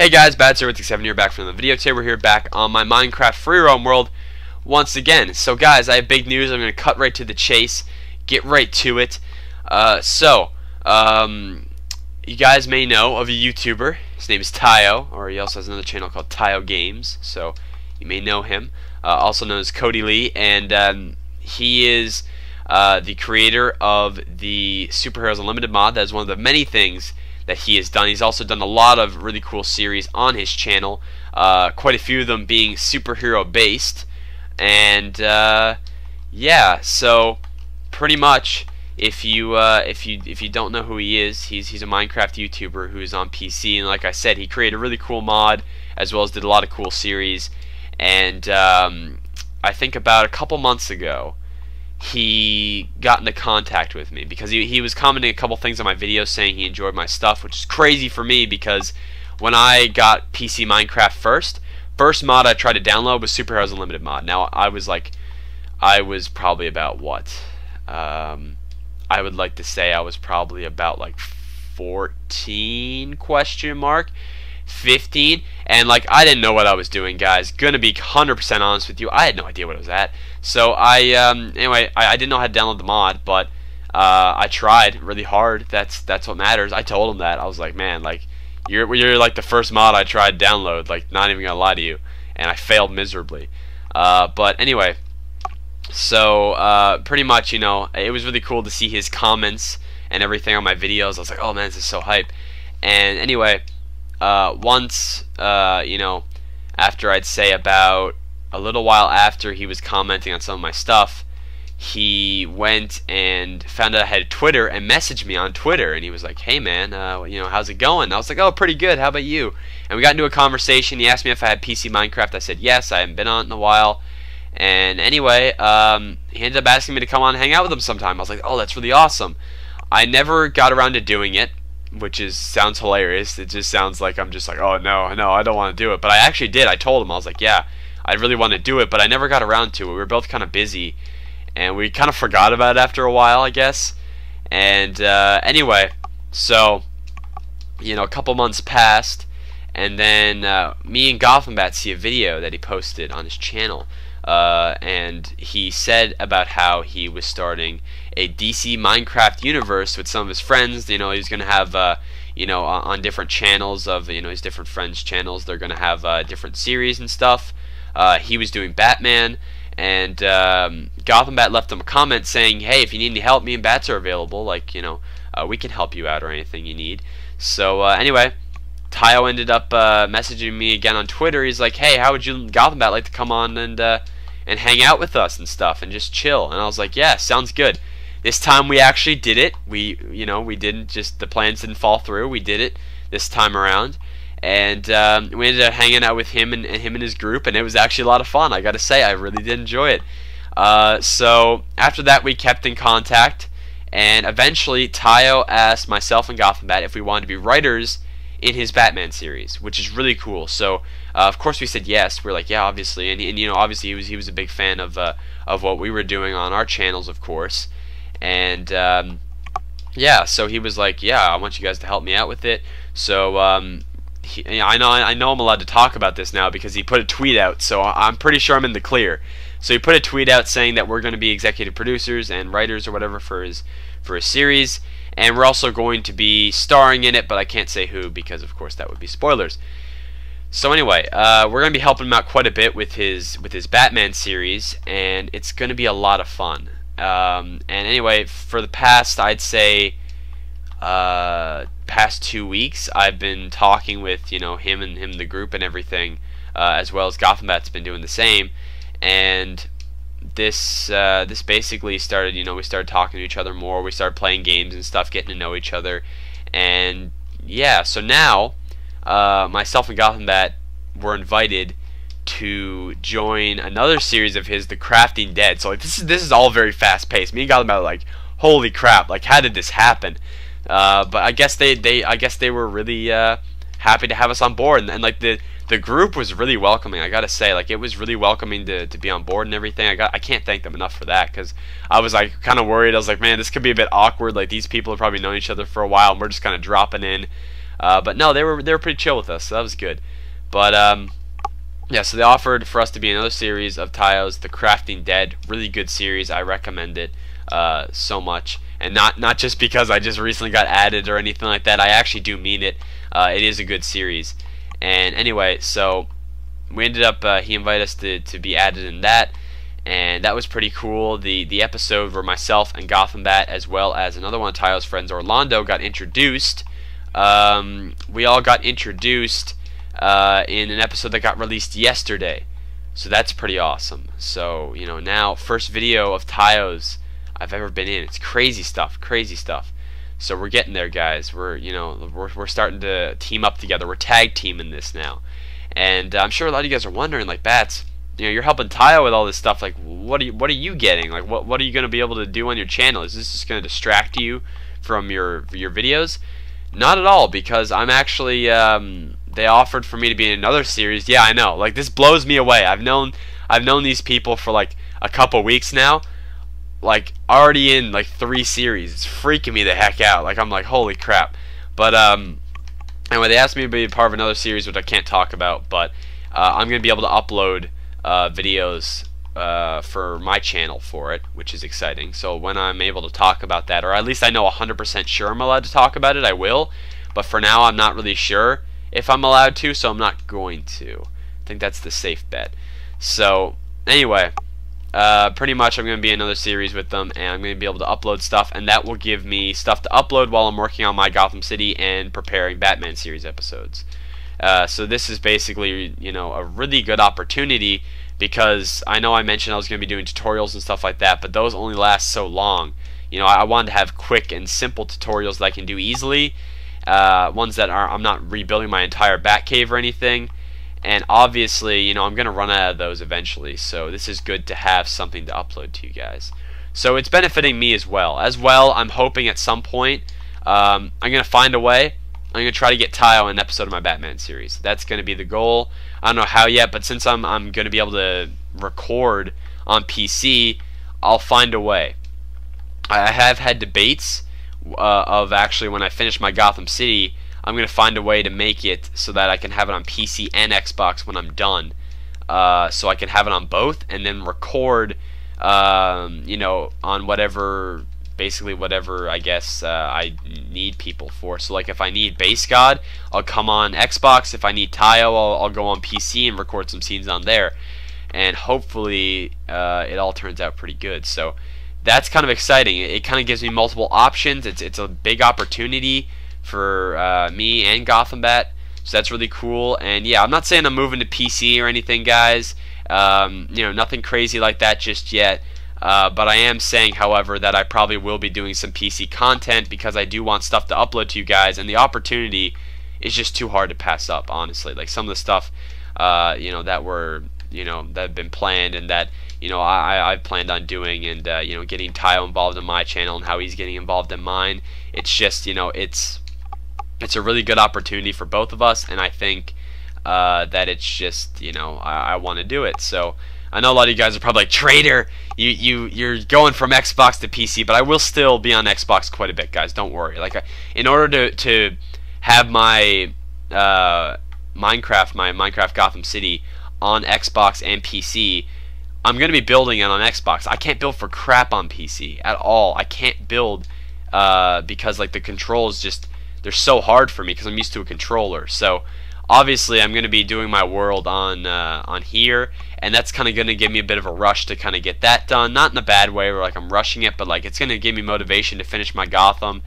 Hey guys, Bad Sir with the 7 here back from the video. Today we're here back on my Minecraft free roam world once again. So guys, I have big news. I'm going to cut right to the chase, get right to it. Uh, so, um, you guys may know of a YouTuber. His name is Tihyo, or he also has another channel called Tihyo Games. So you may know him. Uh, also known as Cody Lee, and um, he is uh, the creator of the Superheroes Unlimited mod. That is one of the many things that he has done. He's also done a lot of really cool series on his channel, uh, quite a few of them being superhero based. And uh, yeah, so pretty much, if you uh, if you if you don't know who he is, he's he's a Minecraft YouTuber who's on PC, and like I said, he created a really cool mod as well as did a lot of cool series. And um, I think about a couple months ago, he got into contact with me because he, he was commenting a couple things on my videos saying he enjoyed my stuff, which is crazy for me because when I got PC Minecraft first, first mod I tried to download was Superheroes Unlimited mod. Now I was like, I was probably about what? Um, I would like to say I was probably about like 14 question mark 15 and like I didn't know what I was doing guys. Gonna be 100% honest with you I had no idea what I was at. So I um, anyway I, I, didn't know how to download the mod but uh, I tried really hard. That's that's what matters. I told him that. I was like man like you're you're like the first mod I tried download like not even gonna lie to you and I failed miserably. Uh, but anyway so uh, pretty much you know it was really cool to see his comments and everything on my videos. I was like oh man this is so hype. And anyway uh, once, uh, you know, after I'd say about a little while after he was commenting on some of my stuff, he went and found out I had Twitter and messaged me on Twitter, and he was like, "Hey man, uh, you know, how's it going?" I was like, "Oh, pretty good. How about you?" And we got into a conversation. He asked me if I had PC Minecraft. I said yes. I haven't been on it in a while. And anyway, um, he ended up asking me to come on and hang out with him sometime. I was like, "Oh, that's really awesome." I never got around to doing it which is sounds hilarious. It just sounds like I'm just like, oh no, no, I don't want to do it. But I actually did. I told him I was like, yeah, I really want to do it, but I never got around to it. We were both kind of busy, and we kind of forgot about it after a while, I guess. And uh, anyway, so you know, a couple months passed, and then uh, me and Gothambat see a video that he posted on his channel. Uh, and he said about how he was starting a DC Minecraft universe with some of his friends. You know, he's going to have, uh, you know, on different channels of, you know, his different friends' channels, they're going to have uh, different series and stuff. Uh, he was doing Batman, and um, Gotham Bat left him a comment saying, hey, if you need any help, me and Bats are available. Like, you know, uh, we can help you out or anything you need. So, anyway. Tihyo ended up messaging me again on Twitter. He's like, "Hey, how would you Gotham Bat like to come on and and hang out with us and stuff and just chill?" And I was like, "Yeah, sounds good." This time we actually did it. We, you know, we didn't just the plans didn't fall through. We did it this time around, and um, we ended up hanging out with him and, and, him and his group, and it was actually a lot of fun. I got to say, I really did enjoy it. Uh, so after that, we kept in contact, and eventually Tihyo asked myself and Gothambat if we wanted to be writers in his Batman series, which is really cool. So uh, of course we said yes. We are like, yeah, obviously, and, and, you know, obviously he was he was a big fan of uh, of what we were doing on our channels, of course and um, yeah, so he was like, "Yeah, I want you guys to help me out with it." So um, he, I know I know I'm allowed to talk about this now because he put a tweet out, so I'm pretty sure I'm in the clear. So he put a tweet out saying that we're going to be executive producers and writers or whatever for his for his series, and we're also going to be starring in it, but I can't say who because of course that would be spoilers. So anyway, uh, we're going to be helping him out quite a bit with his with his Batman series, and it's going to be a lot of fun. Um, and anyway, for the past, I'd say, uh, past two weeks, I've been talking with you know him and him, the group, and everything, uh, as well as Gotham Bat's been doing the same. And this uh, this basically started. You know, we started talking to each other more. We started playing games and stuff, getting to know each other, and yeah. So now, uh, myself and Gotham Gothambat were invited to join another series of his, The Crafting Dead. So like this is this is all very fast paced. Me and Gotham about like, holy crap! Like how did this happen? Uh, but I guess they they I guess they were really uh, happy to have us on board, and, and, like the the group was really welcoming. I gotta say, like it was really welcoming to, to be on board and everything. I got I can't thank them enough for that because I was like kind of worried. I was like, man, this could be a bit awkward. Like these people have probably known each other for a while, and we're just kind of dropping in. Uh, but no, they were they were pretty chill with us, so that was good. But um, yeah, so they offered for us to be another series of Tihyo's The Crafting Dead. Really good series. I recommend it uh, so much. And not, not just because I just recently got added or anything like that. I actually do mean it. Uh, it is a good series. And anyway, so we ended up, uh, he invited us to, to be added in that. And that was pretty cool. The the episode where myself and Gotham Bat, as well as another one of friends, Orlando, got introduced. Um, we all got introduced uh, in an episode that got released yesterday. So that's pretty awesome. So, you know, now, first video of Tihyo's I've ever been in. It's crazy stuff, crazy stuff. So we're getting there, guys. We're, you know, we're, we're starting to team up together. We're tag teaming this now. And uh, I'm sure a lot of you guys are wondering, like, Bats, you know, you're helping Tihyo with all this stuff. Like, what are you, what are you getting? Like, what, what are you going to be able to do on your channel? Is this just going to distract you from your, your videos? Not at all, because I'm actually, um, they offered for me to be in another series. Yeah, I know. Like this blows me away. I've known I've known these people for like a couple weeks now. Like already in like three series. It's freaking me the heck out. Like I'm like, holy crap. But um anyway, they asked me to be part of another series which I can't talk about, but uh, I'm gonna be able to upload uh, videos uh, for my channel for it, which is exciting. So when I'm able to talk about that, or at least I know 100% sure I'm allowed to talk about it, I will. But for now, I'm not really sure if I'm allowed to, so I'm not going to. I think that's the safe bet. So, anyway, uh, pretty much I'm going to be another series with them, and I'm going to be able to upload stuff, and that will give me stuff to upload while I'm working on my Gotham City and preparing Batman series episodes. Uh, so this is basically, you know, a really good opportunity because I know I mentioned I was going to be doing tutorials and stuff like that, but those only last so long. You know, I wanted to have quick and simple tutorials that I can do easily, uh, ones that are I'm not rebuilding my entire Batcave or anything. And obviously, you know, I'm going to run out of those eventually. So this is good to have something to upload to you guys. So it's benefiting me as well. As well, I'm hoping at some point um, I'm going to find a way. I'm to try to get Tihyo in an episode of my Batman series. That's going to be the goal. I don't know how yet, but since I'm, I'm going to be able to record on PC, I'll find a way. I have had debates uh, of actually when I finish my Gotham City, I'm going to find a way to make it so that I can have it on PC and Xbox when I'm done. Uh, so I can have it on both and then record, um, you know, on whatever, basically whatever I guess uh, I need people for. So like if I need Base God, I'll come on Xbox. If I need Tihyo, I'll, I'll go on PC and record some scenes on there. And hopefully uh, it all turns out pretty good. So that's kind of exciting. It, it kind of gives me multiple options. It's it's a big opportunity for uh, me and Gotham Bat. So that's really cool. And yeah, I'm not saying I'm moving to PC or anything, guys. Um, you know, nothing crazy like that just yet. Uh, but I am saying, however, that I probably will be doing some PC content because I do want stuff to upload to you guys, and the opportunity is just too hard to pass up, honestly. Like some of the stuff, uh, you know, that were, you know, that have been planned and that you know I I've planned on doing and uh, you know getting Tihyo involved in my channel and how he's getting involved in mine. It's just you know it's it's a really good opportunity for both of us, and I think uh, that it's just you know I, I want to do it. So I know a lot of you guys are probably like traitor. You you you're going from Xbox to PC, but I will still be on Xbox quite a bit, guys. Don't worry. Like in order to to have my uh, Minecraft, my Minecraft Gotham City on Xbox and PC, I'm going to be building it on Xbox. I can't build for crap on PC at all. I can't build uh, because like the controls just they're so hard for me because I'm used to a controller. So obviously I'm going to be doing my world on uh, on here, and that's kind of going to give me a bit of a rush to kind of get that done. Not in a bad way where like I'm rushing it, but like it's going to give me motivation to finish my Gotham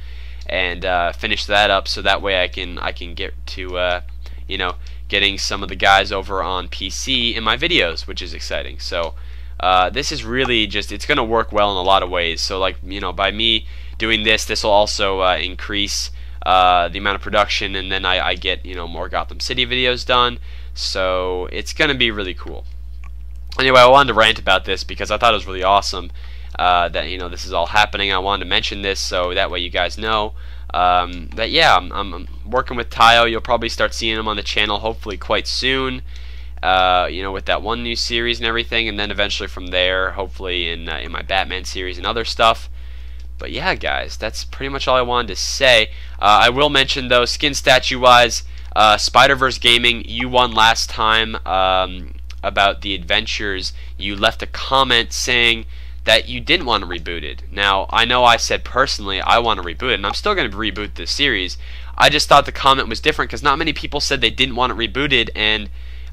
and uh, finish that up so that way I can I can get to uh, you know getting some of the guys over on PC in my videos, which is exciting. So uh, this is really just, it's going to work well in a lot of ways. So like, you know, by me doing this, this will also uh, increase uh, the amount of production and then I, I get, you know, more Gotham City videos done. So it's going to be really cool. Anyway, I wanted to rant about this because I thought it was really awesome uh, that, you know, this is all happening. I wanted to mention this so that way you guys know. Um, but yeah, I'm, I'm, working with Tihyo. You'll probably start seeing him on the channel hopefully quite soon. Uh, you know, with that one new series and everything, and then eventually from there, hopefully in uh, in my Batman series and other stuff. But yeah, guys, that's pretty much all I wanted to say. Uh, I will mention though, skin statue wise, uh, Spider Verse Gaming, you won last time um, about the adventures. You left a comment saying that you didn't want to reboot it. Now, I know I said personally I want to reboot it, and I'm still going to reboot the series. I just thought the comment was different because not many people said they didn't want it rebooted, and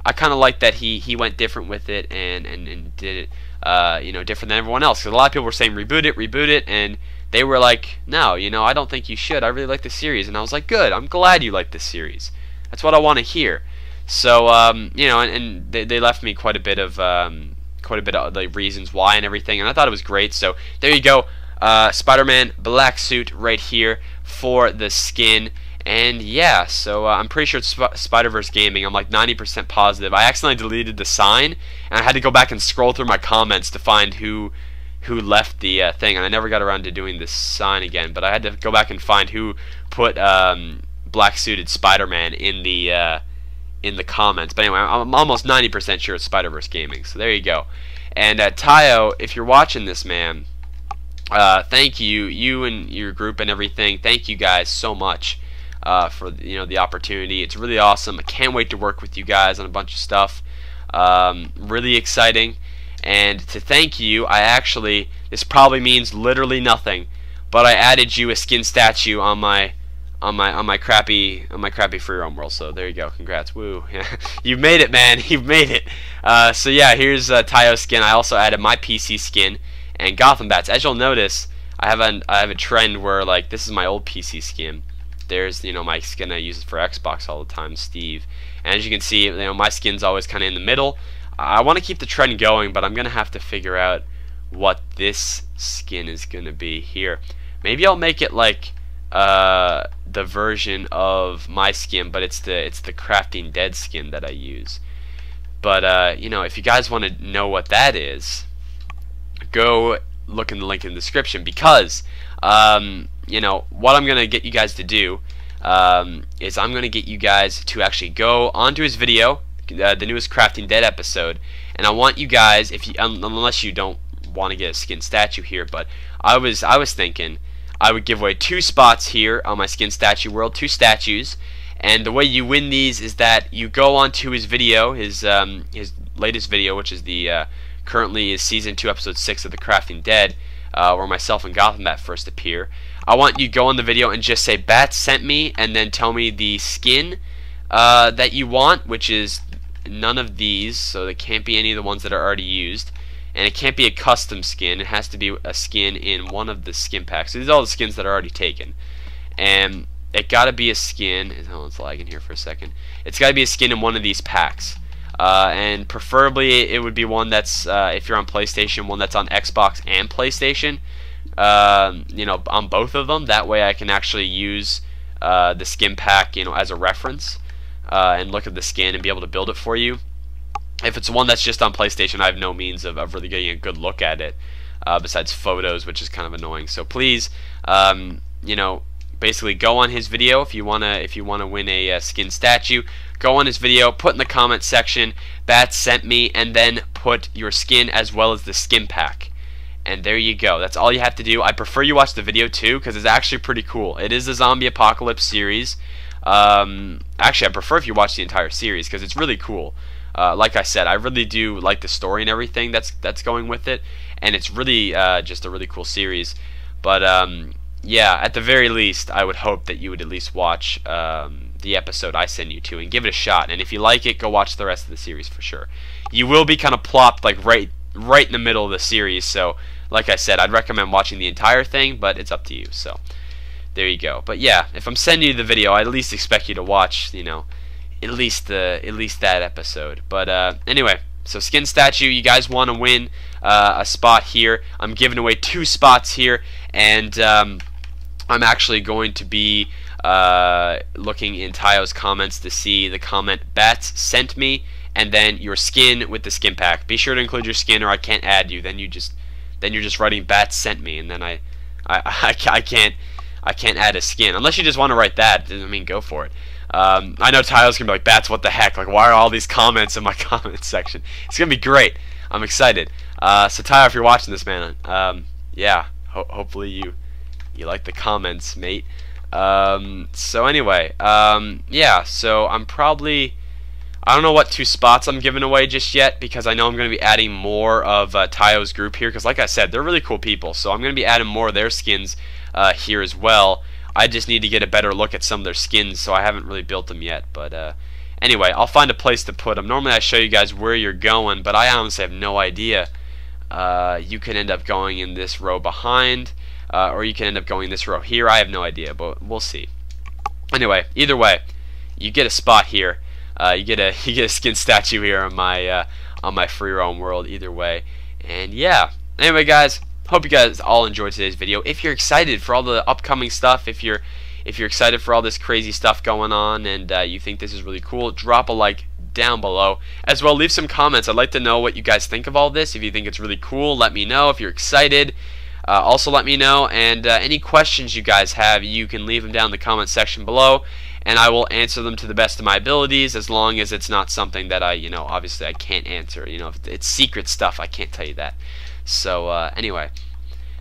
I kind of like that he he went different with it and and, and did it uh, you know different than everyone else. Because a lot of people were saying reboot it, reboot it, and they were like, no, you know, I don't think you should. I really like the series, and I was like, good. I'm glad you like the series. That's what I want to hear. So um, you know, and, and they, they left me quite a bit of um, quite a bit of the reasons why and everything, and I thought it was great. So there you go, uh, Spider-Man black suit right here for the skin. And yeah, so uh, I'm pretty sure it's Sp Spider-Verse Gaming. I'm like 90% positive. I accidentally deleted the sign, and I had to go back and scroll through my comments to find who who left the uh, thing. And I never got around to doing this sign again, but I had to go back and find who put um, black-suited Spider-Man in the uh, in the comments. But anyway, I'm almost 90% sure it's Spider-Verse Gaming. So there you go. And uh, Tihyo, if you're watching this, man, uh, thank you, you and your group and everything. Thank you guys so much uh, for you know the opportunity. It's really awesome. I can't wait to work with you guys on a bunch of stuff. Um, really exciting. And to thank you, I actually this probably means literally nothing, but I added you a skin statue on my on my on my crappy on my crappy free roam world. So there you go. Congrats. Woo. You've made it, man. You've made it. Uh, so yeah, here's uh, Tihyo skin. I also added my PC skin and Gotham bats. As you'll notice, I have a I have a trend where like this is my old PC skin. There's you know my skin I use for Xbox all the time, Steve. And as you can see, you know my skin's always kind of in the middle. I want to keep the trend going, but I'm gonna have to figure out what this skin is gonna be here. Maybe I'll make it like uh, the version of my skin, but it's the it's the crafting dead skin that I use. But uh, you know, if you guys want to know what that is, go look in the link in the description because um, you know what I'm gonna get you guys to do um, is I'm gonna get you guys to actually go onto his video, uh, the newest crafting dead episode, and I want you guys, if you unless you don't want to get a skin statue here, but I was I was thinking I would give away two spots here on my Skin Statue World, two statues. And the way you win these is that you go onto his video, his um, his latest video, which is the uh, currently is season two, episode six of the Crafting Dead, uh, where myself and Gotham Bat first appear. I want you to go on the video and just say "Bat sent me," and then tell me the skin uh, that you want, which is none of these, so there can't be any of the ones that are already used and it can't be a custom skin. It has to be a skin in one of the skin packs. So these are all the skins that are already taken, and it got to be a skin. Oh, it's lagging here for a second. It's got to be a skin in one of these packs, uh, and preferably it would be one that's uh, if you're on PlayStation, one that's on Xbox and PlayStation. Uh, you know, on both of them. That way, I can actually use uh, the skin pack, you know, as a reference uh, and look at the skin and be able to build it for you if it's one that's just on PlayStation, I have no means of, of really getting a good look at it, uh, besides photos, which is kind of annoying. So please, um, you know, basically go on his video if you wanna if you wanna win a uh, skin statue. Go on his video, put in the comment section, that sent me," and then put your skin as well as the skin pack. And there you go. That's all you have to do. I prefer you watch the video too because it's actually pretty cool. It is the zombie apocalypse series. Um, actually, I prefer if you watch the entire series because it's really cool uh, like I said, I really do like the story and everything that's that's going with it, and it's really uh, just a really cool series. But um, yeah, at the very least, I would hope that you would at least watch um, the episode I send you to and give it a shot. And if you like it, go watch the rest of the series for sure. You will be kind of plopped like right right in the middle of the series, so like I said, I'd recommend watching the entire thing, but it's up to you. So there you go. But yeah, if I'm sending you the video, I at least expect you to watch, you know, at least the at least that episode. But uh, anyway, so skin statue, you guys want to win uh, a spot here. I'm giving away two spots here, and um, I'm actually going to be uh, looking in Tihyo's comments to see the comment Bats sent me, and then your skin with the skin pack. Be sure to include your skin, or I can't add you. Then you just then you're just writing Bats sent me, and then I I, I, I can't I can't add a skin unless you just want to write that. I mean, go for it. Um, I know Tyler's gonna be like, "That's what the heck? Like, why are all these comments in my comments section?" It's gonna be great. I'm excited. Uh, so Tyler, if you're watching this, man, um, yeah, ho hopefully you You like the comments, mate. Um, so anyway, um, yeah. So I'm probably I don't know what two spots I'm giving away just yet because I know I'm going to be adding more of uh, Tihyo's group here because like I said, they're really cool people. So I'm going to be adding more of their skins uh, here as well. I just need to get a better look at some of their skins, so I haven't really built them yet. But uh, anyway, I'll find a place to put them. Normally I show you guys where you're going, but I honestly have no idea. Uh, you can end up going in this row behind, uh, or you can end up going this row here. I have no idea, but we'll see. Anyway, either way, you get a spot here uh, you get a you get a skin statue here on my uh, on my free roam world either way. And yeah. Anyway, guys, hope you guys all enjoyed today's video. If you're excited for all the upcoming stuff, if you're if you're excited for all this crazy stuff going on and uh, you think this is really cool, drop a like down below. As well, leave some comments. I'd like to know what you guys think of all this. If you think it's really cool, let me know. If you're excited, uh, also let me know. And uh, any questions you guys have, you can leave them down in the comment section below and I will answer them to the best of my abilities as long as it's not something that I, you know, obviously I can't answer. You know, if it's secret stuff, I can't tell you that. So, uh, anyway,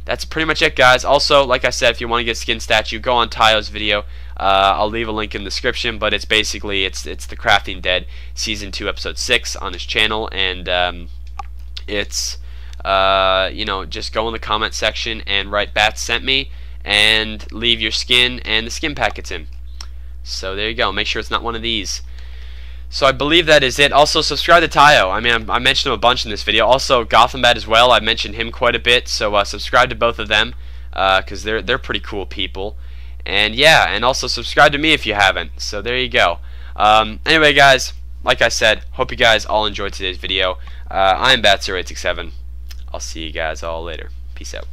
that's pretty much it, guys. Also, like I said, if you want to get skin statue, go on Tihyo's video. Uh, I'll leave a link in the description, but it's basically it's it's the Crafting Dead season two, episode six on his channel, and um, it's uh, you know just go in the comment section and write "Bats sent me" and leave your skin and the skin packets in. So there you go. Make sure it's not one of these. So I believe that is it. Also, subscribe to Tihyo. I mean, I mentioned him a bunch in this video. Also, Gothambat as well. I mentioned him quite a bit. So uh, subscribe to both of them because uh, they're they're pretty cool people. And yeah, and also subscribe to me if you haven't. So there you go. Um, anyway, guys, like I said, hope you guys all enjoyed today's video. Uh, I'm Batz0867. I'll see you guys all later. Peace out.